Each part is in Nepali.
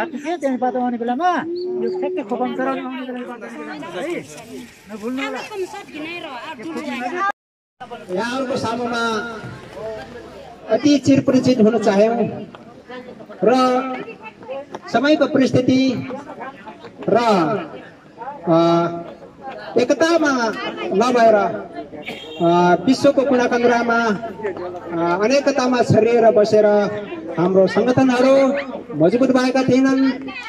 भात थियो त्यहाँबाट आउने बेलामा यो ठ्याक्कै खोपाङ चराउने आउने बेलामा गर्दा है नभुल्नु यहाँहरूको सामुमा अति चिरपरिचित हुन चाह्यौँ र समयको परिस्थिति र एकतामा नभएर विश्वको कुना अनेकतामा छरिएर बसेर हाम्रो सङ्गठनहरू मजबुत भएका थिएनन्।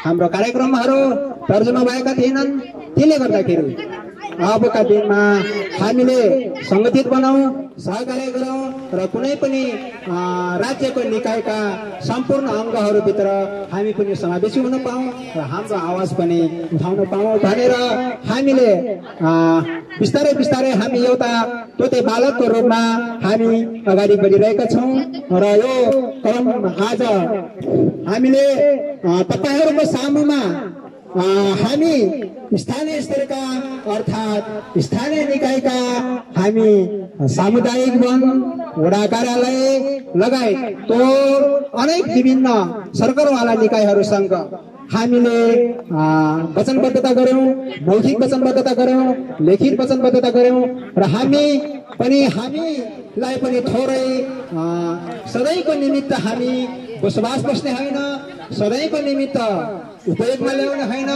हाम्रो कार्यक्रमहरू तर्जुमा भएका थिएनन्। त्यसले गर्दाखेरि अबका दिनमा हामीले सङ्गठित बनाऊ सहकार्य गरौँ। र कुनै पनि राज्यको निकायका सम्पूर्ण अङ्गहरूभित्र हामी पनि समावेशी हुन पाऊँ र हाम्रो आवाज पनि उठाउन पाऊँ भनेर हामीले बिस्तारै बिस्तारै हामी एउटा तोते बालकको रूपमा हामी अगाडि बढिरहेका छौँ र यो क्रम आज हामीले तपाईँहरूको सामुमा हामी स्थानीय स्तरका अर्थात् स्थानीय निकायका हामी सामुदायिक वन वडा कार्यालय लगायत तो अनेक विभिन्न सरकारवाला निकायहरूसँग हामीले वचनबद्धता गऱ्यौँ मौखिक वचनबद्धता गऱ्यौँ लिखित वचनबद्धता गऱ्यौँ र हामी पनि हामीलाई पनि थोरै सधैँको निमित्त हामी बसोबास बस्ने होइन सधैँको निमित्त उपयोगमा ल्याउने होइन।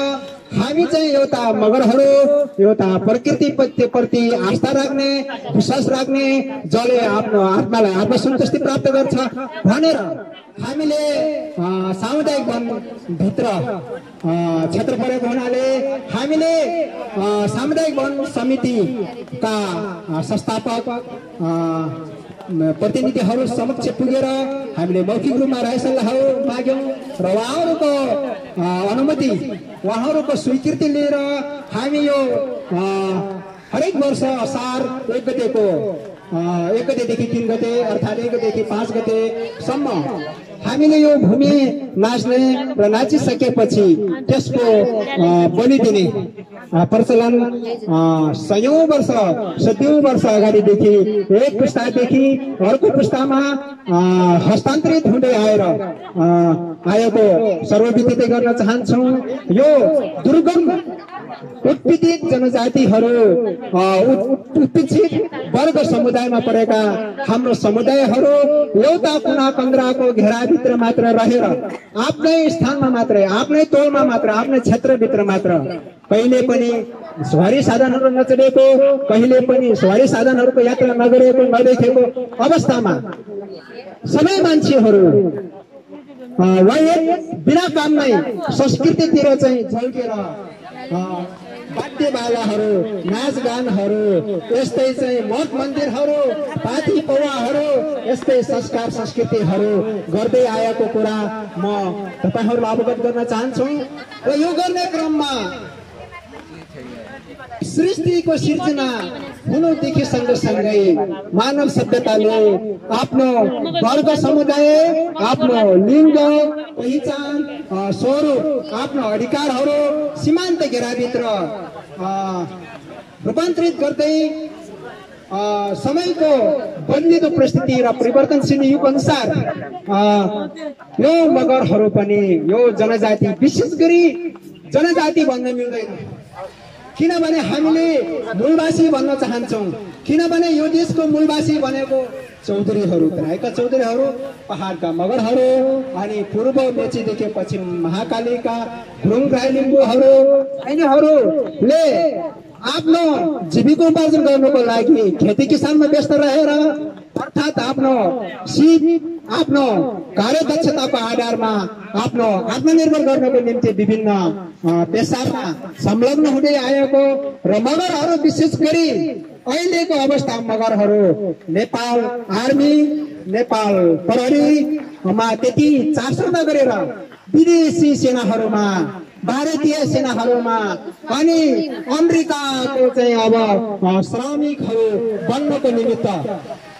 हामी चाहिँ एउटा मगरहरू एउटा प्रकृति प्रति आस्था राख्ने विश्वास राख्ने जसले आफ्नो आत्मालाई आत्मसन्तुष्टि प्राप्त गर्छ। भनेर हामीले सामुदायिक वनभित्र क्षेत्र परेको हुनाले हामीले सामुदायिक वन समितिका संस्थापक प्रतिनिधिहरू समक्ष पुगेर हामीले मौखिक रूपमा राय सल्लाहहरू माग्यौँ। र उहाँहरूको अनुमति उहाँहरूको स्वीकृति लिएर हामी यो हरेक वर्ष असार एक गतेको एक गतेदेखि तिन गते अर्थात् एक गतेदेखि पाँच गतेसम्म हामीले यो भूमि नाच्ने र नाचिसकेपछि त्यसको बलि दिने प्रचलन सयौँ वर्ष सयौँ वर्ष अगाडिदेखि एक पुस्तादेखि अर्को पुस्तामा हस्तान्तरित हुँदै आएर आएको सर्वविदितै गर्न चाहन्छौँ। यो दुर्गम उत्पीडित जनजातिहरू उत्पीडित वर्ग समुदायमा परेका हाम्रो समुदायहरू एउटा कुना कन्द्राको घेराभित्र मात्र रहेर आफ्नै स्थानमा मात्रै आफ्नै टोलमा मात्र आफ्नै क्षेत्रभित्र मात्र कहिले पनि सवारी साधनहरू नचलेको कहिले पनि सवारी साधनहरूको यात्रा नगरेको नदेखेको अवस्थामा सबै मान्छेहरू बिना काममै संस्कृतितिर चाहिँ झल्केर वाद्यमालाहरू नाचगानहरू यस्तै चाहिँ मठ मन्दिरहरू पाथी पौवाहरू यस्तै संस्कार संस्कृतिहरू गर्दै आएको कुरा म तपाईँहरूलाई अवगत गर्न चाहन्छु र यो गर्ने क्रममा सृष्टिको सिर्जना हुनुदेखि सँगसँगै मानव सभ्यताले आफ्नो वर्ग समुदाय आफ्नो लिङ्ग पहिचान स्वरूप आफ्नो अधिकारहरू सीमान्त घेराभित्र रूपान्तरित गर्दै समयको बदलिँदो परिस्थिति र परिवर्तनशील युग अनुसार यो मगरहरू पनि यो जनजाति विशेष गरी जनजाति भन्न मिल्दैन। किनभने हामीले मूलवासी भन्न चाहन्छौँ। किनभने यो देशको मूलवासी भनेको चौधरीहरू राईका चौधरीहरू पहाडका मगरहरू अनि पूर्व मेचीदेखि पश्चिम महाकालीका गुरुङ राई लिम्बूहरू यिनीहरूले आफ्नो जीविकोपार्जन गर्नको लागि खेती किसानमा व्यस्त रहेर अर्थात् आफ्नो सिप आफ्नो कार्यदक्षताको आधारमा आफ्नो आत्मनिर्भर गर्नको निम्ति विभिन्न पेसामा संलग्न हुँदै आएको र मगरहरू विशेष गरी अहिलेको अवस्था मगरहरू नेपाल आर्मी नेपाल प्रहरीमा त्यति चासो नगरेर विदेशी सेनाहरूमा भारतीय सेनाहरूमा अनि अमेरिकाको चाहिँ अब श्रमिकहरू बन्नको निमित्त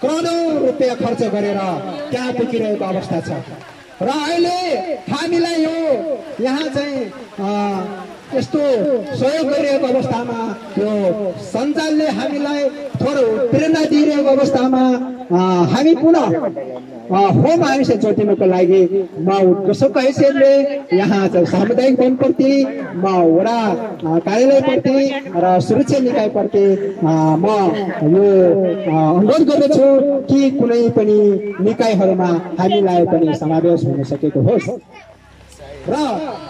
करोडौँ रुपियाँ खर्च गरेर त्यहाँ पुगिरहेको अवस्था छ। र अहिले हामीलाई यो यहाँ चाहिँ यस्तो सहयोग गरिरहेको अवस्थामा यो सञ्जालले हामीलाई थोरो प्रेरणा दिइरहेको अवस्थामा हामी पुनः होम आयुष्य जोडिनको लागि म उद्घोषकको हैसियतले यहाँ सामुदायिक वनप्रति म वडा कार्यालयप्रति र सुरक्षा निकायप्रति म यो अनुरोध गर्दछु कि कुनै पनि निकायहरूमा हामीलाई पनि समावेश हुन सकेको होस् र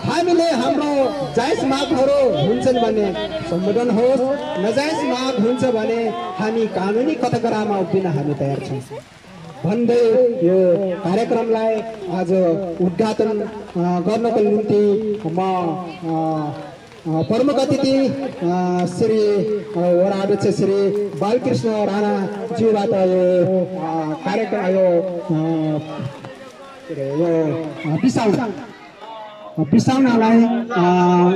हामीले हाम्रो जायज मागहरू हुन्छन् भने सम्बोधन होस् नजायज माग हुन्छ भने हामी कानुनी कटघरामा उभिन हामी तयार छौँ। भन्दै यो कार्यक्रमलाई आज उद्घाटन गर्नको निम्ति म प्रमुख अतिथि श्री वडा अध्यक्ष श्री बालकृष्ण राणाज्यूबाट यो कार्यक्रम यो यो अ, अ,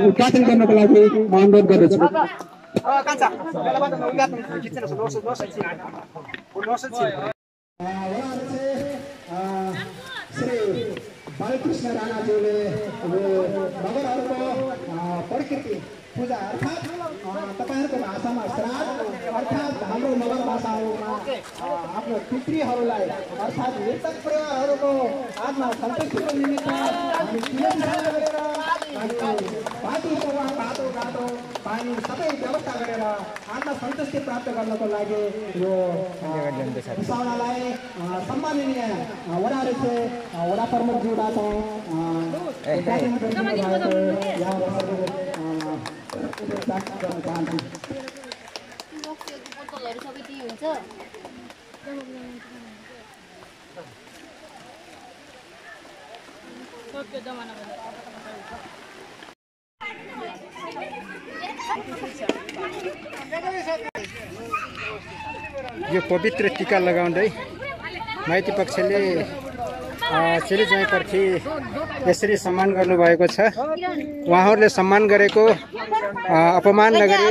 उद्घाटन गर्नको लागि म अनुरोध गर्दछु। श्री बालकृष्ण राणाज्यूले प्रकृति पूजा अर्थात् तपाईँहरूको भाषामा श्राद्ध अर्थात् हाम्रो नगर भाषाहरूमा अ, आफ्नो पितृहरूलाई अर्थात् मृतक परिवारहरूको आत्मा सन्तुष्टिको निमित्त हामी तिलक गरेर अनि पाटी पौवा पातो गातो पानी सबै व्यवस्था गरेर आत्मा सन्तुष्टि प्राप्त गर्नको लागि यो विसाउनालाई अ, सम्माननीय अ, वडा अध्यक्ष अ, वडा प्रमुखज्यूबाट अ, उद्घाटन गरिदिनु भएको यहाँबाट अ, उद्घाटन गर्न चाहन्छु बोतलहरू सबै त्यही हुन्छ यो पवित्र टिका लगाउँदै माइती पक्षले अ, श्री ज्वाइँप्रति यसरी सम्मान गर्नुभएको छ। उहाँहरूले सम्मान गरेको अपमान नगरी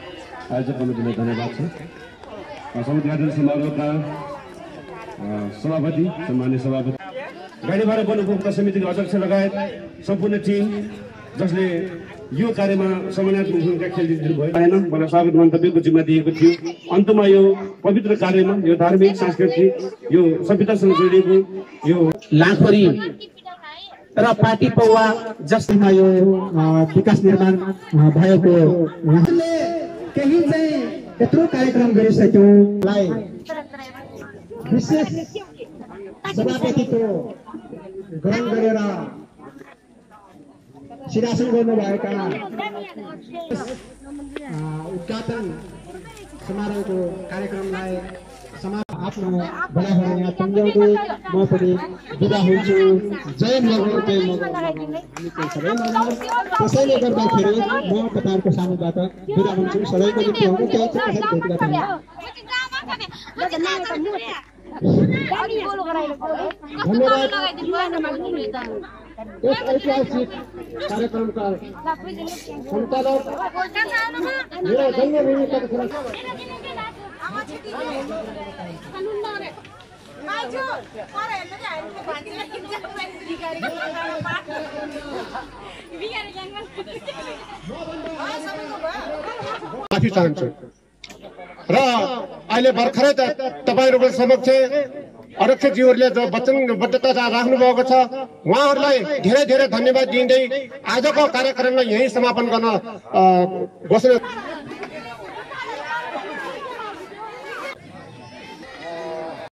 आयोजक कमिटीलाई धन्यवाद छ। समुद्घाटन समारोहका सभापति सम्मान्य सभापति। गाडीबाट बन्नुको समितिको अध्यक्ष लगायत सम्पूर्ण टिम जसले यो कार्यमा समन्वयात्मक भूमिका खेलिदिनु भयो आएन मलाई स्वागत मन्तव्यको जिम्मा दिएको थियो। अन्तमा यो पवित्र कार्यमा यो धार्मिक सांस्कृतिक यो सभ्यतासँग जोडिएको यो लाखोरी र पार्टी पौवा जसमा यो विकास निर्माण भएको यत्रो कार्यक्रम गरिसक्यौँलाई विशेष सभापतित्व ग्रहण गरेर सिरासन गर्नुभएका उद्घाटन समारोहको कार्यक्रमलाई आफ्नो बडाहरू यहाँ टङ्ग्याउँदै म पनि बिदा हुन्छु। जय त्यसैले गर्दाखेरि म तपाईँहरूको सामुबाट बिदा हुन्छु। सधैँको निम्ति हुनु गर्छौँ यस ऐतिहासिक कार्यक्रमका सञ्चालक। मेरा जन्मभूमि माफी चाहन्छु। र अहिले भर्खरै त तपाईँहरूको समक्ष अध्यक्षज्यूहरूले जो वचनबद्धता राख्नु भएको छ उहाँहरूलाई धेरै धेरै धन्यवाद दिँदै आजको कार्यक्रमलाई यही समापन गर्न घोषणा